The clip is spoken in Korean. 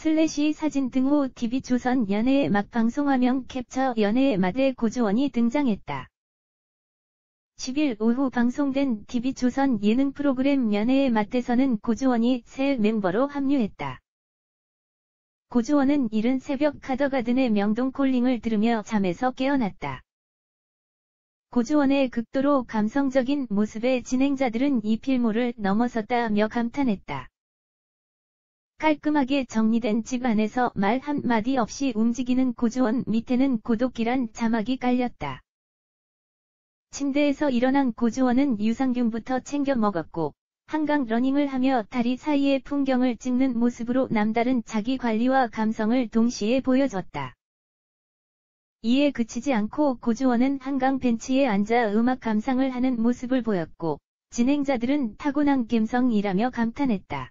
슬래시 사진 등후 TV조선 연애의 맛 방송화면 캡처 연애의 맛의 고주원이 등장했다. 10일 오후 방송된 TV조선 예능 프로그램 연애의 맛에서는 고주원이 새 멤버로 합류했다. 고주원은 이른 새벽 카더가든의 명동 콜링을 들으며 잠에서 깨어났다. 고주원의 극도로 감성적인 모습에 진행자들은 이필모를 넘어섰다며 감탄했다. 깔끔하게 정리된 집 안에서 말 한마디 없이 움직이는 고주원 밑에는 고독기란 자막이 깔렸다. 침대에서 일어난 고주원은 유산균부터 챙겨 먹었고 한강 러닝을 하며 다리 사이의 풍경을 찍는 모습으로 남다른 자기 관리와 감성을 동시에 보여줬다. 이에 그치지 않고 고주원은 한강 벤치에 앉아 음악 감상을 하는 모습을 보였고 진행자들은 타고난 감성이라며 감탄했다.